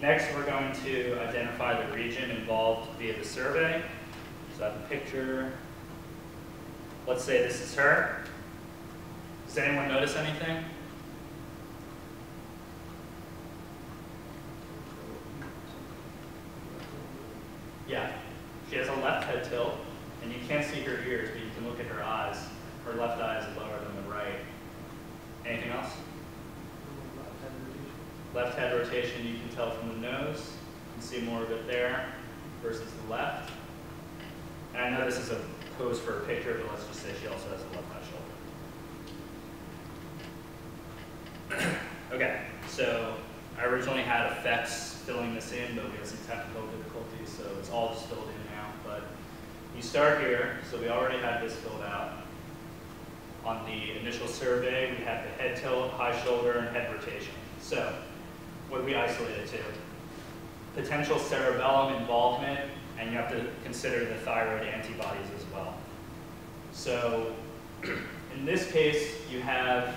Next, we're going to identify the region involved via the survey. So I have a picture. Let's say this is her. Does anyone notice anything? Yeah, she has a left head tilt, and you can't see her ears, but you can look at her eyes. Her left eye is lower than the right. Anything else? Left head rotation, you can tell from the nose. You can see more of it there versus the left. And I know this is a pose for a picture, but let's just say she also has a left high shoulder. okay, so I originally had effects filling this in, but we had some technical difficulties, so it's all just filled in now. But you start here, so we already had this filled out. On the initial survey, we had the head tilt, high shoulder, and head rotation. So we isolated to? Potential cerebellum involvement, and you have to consider the thyroid antibodies as well. So in this case, you have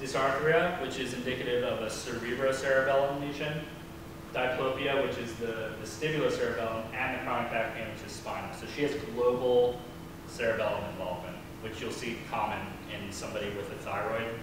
dysarthria, which is indicative of a cerebrocerebellum lesion, diplopia, which is the vestibulocerebellum, and the chronic back pain, which is spinal. So she has global cerebellum involvement, which you'll see common in somebody with a thyroid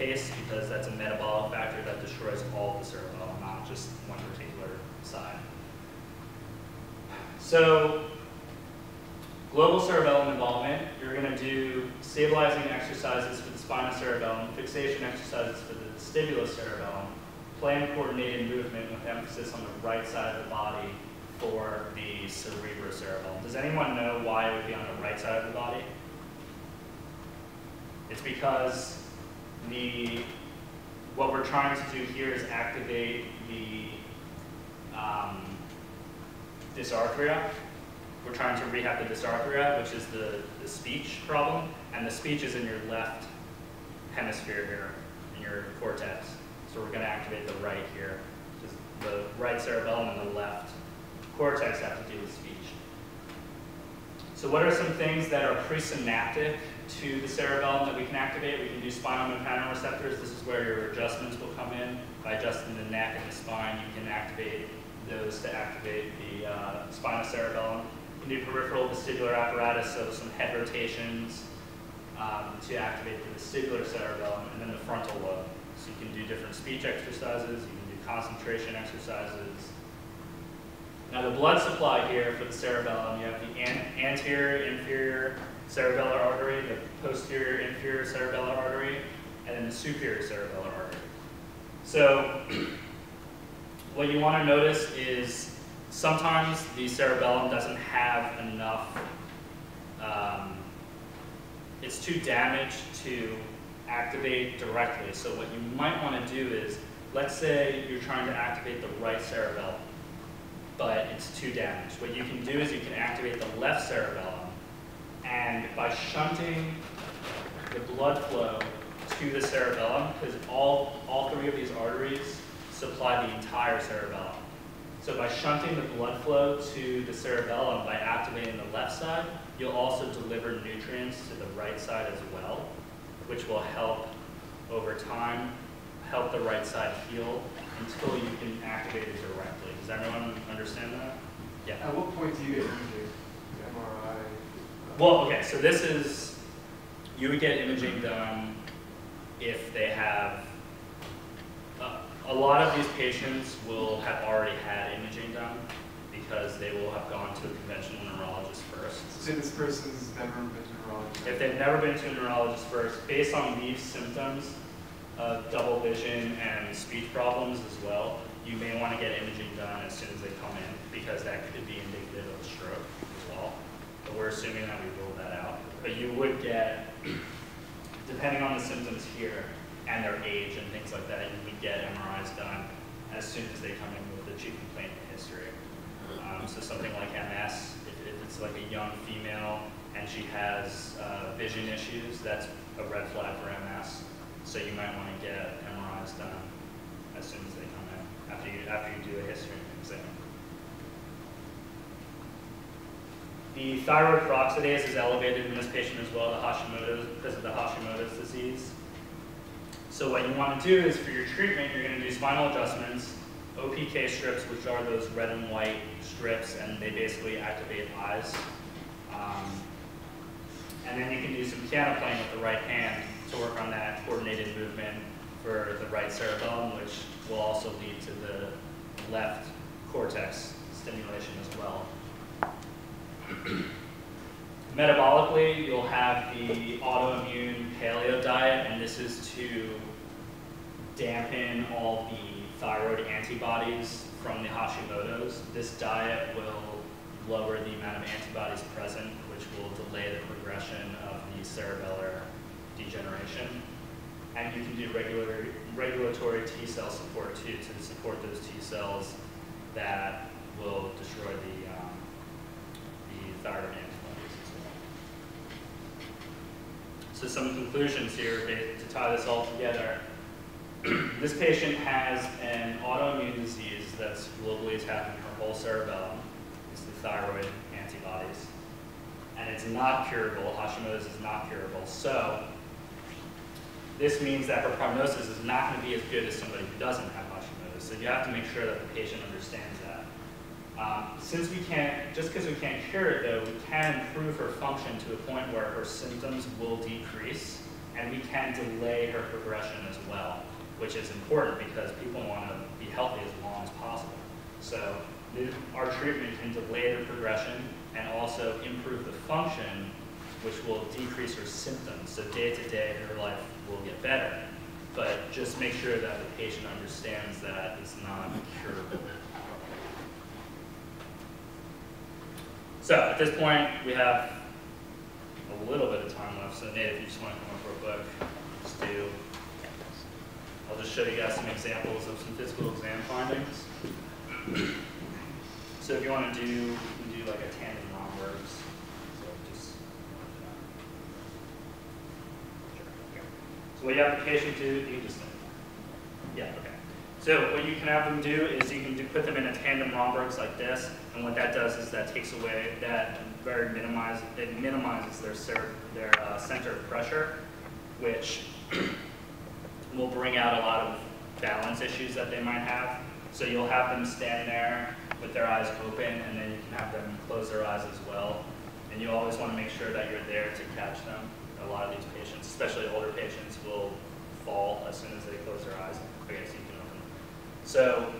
case because that's a metabolic factor that destroys all of the cerebellum, not just one particular side. So global cerebellum involvement, you're going to do stabilizing exercises for the spinal cerebellum, fixation exercises for the vestibular cerebellum, plan coordinated movement with emphasis on the right side of the body for the cerebrocerebellum. Does anyone know why it would be on the right side of the body? It's because the what we're trying to do here is activate the um, dysarthria. We're trying to rehab the dysarthria, which is the, the speech problem, and the speech is in your left hemisphere here, in your cortex. So we're going to activate the right here. Just the right cerebellum and the left cortex have to do with speech. So what are some things that are presynaptic to the cerebellum that we can activate? We can do spinal mechanoreceptors. This is where your adjustments will come in. By adjusting the neck and the spine, you can activate those to activate the uh, spinal cerebellum. You can do peripheral vestibular apparatus, so some head rotations um, to activate the vestibular cerebellum, and then the frontal lobe. So you can do different speech exercises, you can do concentration exercises. Now the blood supply here for the cerebellum, you have the an anterior, inferior cerebellar artery, the posterior, inferior cerebellar artery, and then the superior cerebellar artery. So what you want to notice is sometimes the cerebellum doesn't have enough, um, it's too damaged to activate directly. So what you might want to do is, let's say you're trying to activate the right cerebellum, but it's too damaged. What you can do is you can activate the left cerebellum, and by shunting the blood flow to the cerebellum, because all, all three of these arteries supply the entire cerebellum. So by shunting the blood flow to the cerebellum by activating the left side, you'll also deliver nutrients to the right side as well which will help over time, help the right side heal until you can activate it directly. Does everyone understand that? Yeah. At what point do you get imaging? Well, okay, so this is, you would get imaging done if they have, uh, a lot of these patients will have already had imaging done because they will have gone to a conventional neurologist first. So this person's never been to a neurologist. If they've never been to a neurologist first, based on these symptoms of double vision and speech problems as well, you may want to get imaging done as soon as they come in because that could be indicative of a stroke as well. But we're assuming that we ruled that out. But you would get, depending on the symptoms here and their age and things like that, you would get MRIs done as soon as they come in with the chief complaint history. Um, so something like MS, if, if, it's like a young female and she has uh, vision issues, that's a red flag for MS. So you might want to get MRIs done as soon as they come in, after you, after you do a history and exam. The thyroid peroxidase is elevated in this patient as well, the Hashimoto's, because of the Hashimoto's disease. So what you want to do is for your treatment, you're going to do spinal adjustments OPK strips, which are those red and white strips, and they basically activate eyes. Um, and then you can do some piano playing with the right hand to work on that coordinated movement for the right cerebellum, which will also lead to the left cortex stimulation as well. Metabolically, you'll have the autoimmune paleo diet, and this is to dampen all the thyroid antibodies from the Hashimoto's. This diet will lower the amount of antibodies present, which will delay the progression of the cerebellar degeneration. And you can do regular, regulatory T cell support too, to support those T cells that will destroy the, the thyroid antibodies as well. So some conclusions here to tie this all together. this patient has an autoimmune disease that's globally attacking her whole cerebellum. It's the thyroid antibodies. And it's not curable. Hashimoto's is not curable. So this means that her prognosis is not going to be as good as somebody who doesn't have Hashimoto's. So you have to make sure that the patient understands that. Um, since we can't, just because we can't cure it though, we can improve her function to a point where her symptoms will decrease and we can delay her progression as well, which is important because people want to be healthy as long as possible. So our treatment can delay the progression and also improve the function, which will decrease her symptoms. So day to day, her life will get better. But just make sure that the patient understands that it's not curable. So at this point, we have a little bit of time left. So Nate, if you just want to come up real quick, just do. I'll just show you guys some examples of some physical exam findings. So if you want to do, you can do like a tandem Romberg's. So just. So what you patient do, you can just. Yeah, okay. So what you can have them do is you can do, put them in a tandem Romberg's like this, and what that does is that takes away, that very minimize, it minimizes their, their uh, center of pressure, which will bring out a lot of balance issues that they might have. So you'll have them stand there with their eyes open, and then you can have them close their eyes as well. And you always want to make sure that you're there to catch them. A lot of these patients, especially older patients, will fall as soon as they close their eyes. Okay, so you can. So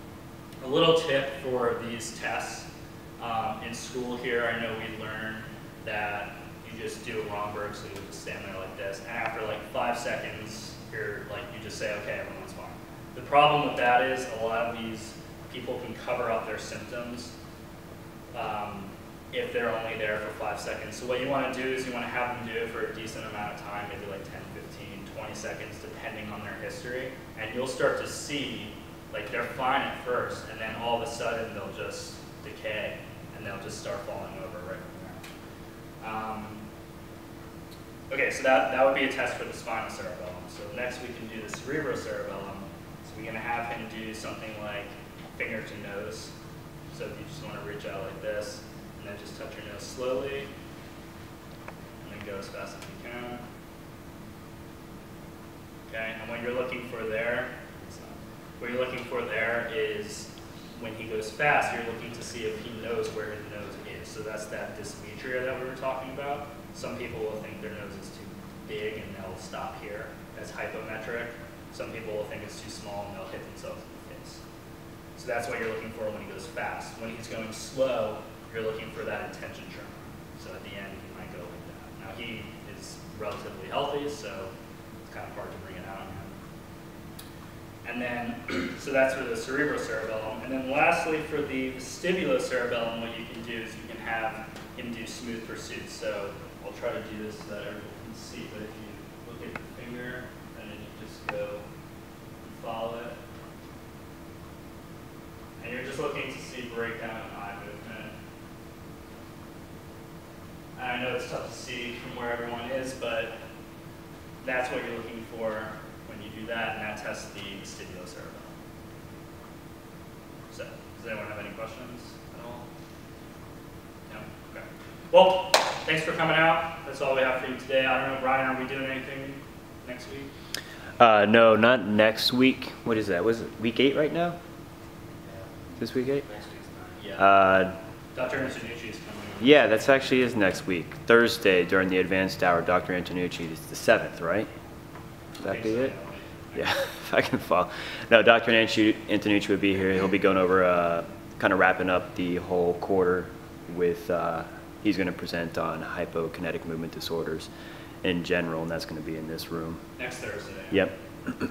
a little tip for these tests. Um, in school here, I know we learn that you just do a Romberg, so you just stand there like this, and after like five seconds, you're like, you just say, okay, everyone's fine. The problem with that is a lot of these people can cover up their symptoms um, if they're only there for five seconds. So what you want to do is you want to have them do it for a decent amount of time, maybe like 10, 15, 20 seconds, depending on their history, and you'll start to see like they're fine at first, and then all of a sudden they'll just decay, and they'll just start falling over right from there. Um, okay, so that, that would be a test for the spinal cerebellum. So next we can do the cerebrocerebellum. So we're going to have him do something like finger to nose. So if you just want to reach out like this, and then just touch your nose slowly, and then go as fast as you can. Okay, and what you're looking for there, what you're looking for there is when he goes fast, you're looking to see if he knows where his nose is. So that's that dysmetria that we were talking about. Some people will think their nose is too big and they'll stop here. That's hypometric. Some people will think it's too small and they'll hit themselves in the face. So that's what you're looking for when he goes fast. When he's going slow, you're looking for that intention tremor. So at the end, he might go like that. Now he is relatively healthy, so it's kind of hard to bring it out on him. And then, so that's for the cerebrocerebellum. And then lastly, for the vestibulocerebellum, what you can do is you can have him do smooth pursuits. So I'll try to do this so that everyone can see, but if you look at your finger, and then you just go follow it. And you're just looking to see breakdown in eye movement. And I know it's tough to see from where everyone is, but that's what you're looking for when you do that, and that tests the vestibulocerebellum. So, does anyone have any questions at all? No? Okay. Well, thanks for coming out. That's all we have for you today. I don't know, Brian, are we doing anything next week? Uh, no, not next week. What is that? Was it week eight right now? this week eight? Next week's not. Yeah. Uh, Dr. Antonucci is coming. Yeah, that's actually is next week. Thursday during the advanced hour, Dr. Antonucci, it's the seventh, right? Would that be it? yeah, if I can follow. No, Dr. Antonucci Antonucci would be here. He'll be going over, uh, kind of wrapping up the whole quarter with, uh, he's going to present on hypokinetic movement disorders in general, and that's going to be in this room. Next Thursday. Yep.